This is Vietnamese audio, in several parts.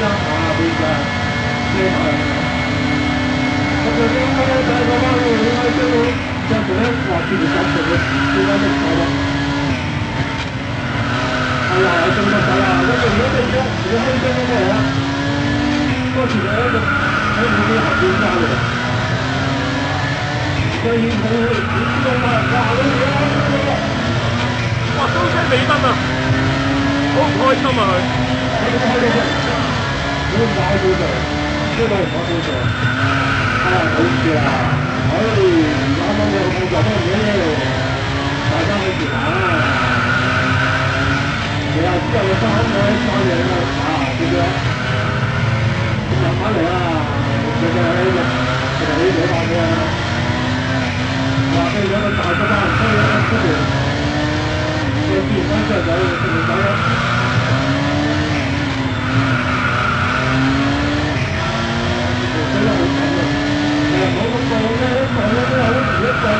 nó họ là bị là khi họ là không có cái không có cái nó bao nhiêu nó bao nhiêu cho tụi nó là khi được sống được tụi nó được sống được là ở trong đó là rất nhiều nước bên đó thì nó không như thế này có chỉ để được thấy một cái học viên nào được coi như thấy những cái mà. Vào đấy thì nó không có bị tâm à không thôi tâm à 不用包多久，这个也包多久，啊，可以啊，哎，你妈妈没有工作，没有，晚上很紧张啊，对啊，叫个三毛来帮人啊，啊，哥哥，慢帮人啊？哥哥，哎呀，这个没办法的啊，啊，这个打个饭，这个吃点。一講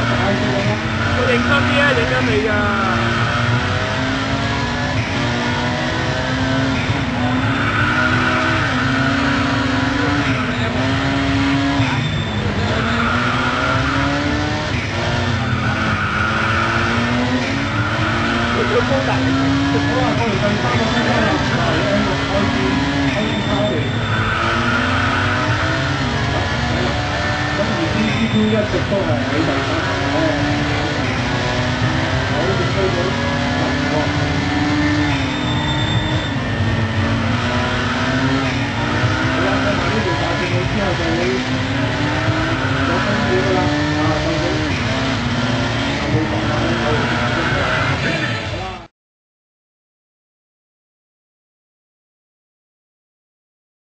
我认真啲啊，认真你㗎。佢高大，好啊！我哋第三个车啦， 一直都係喺第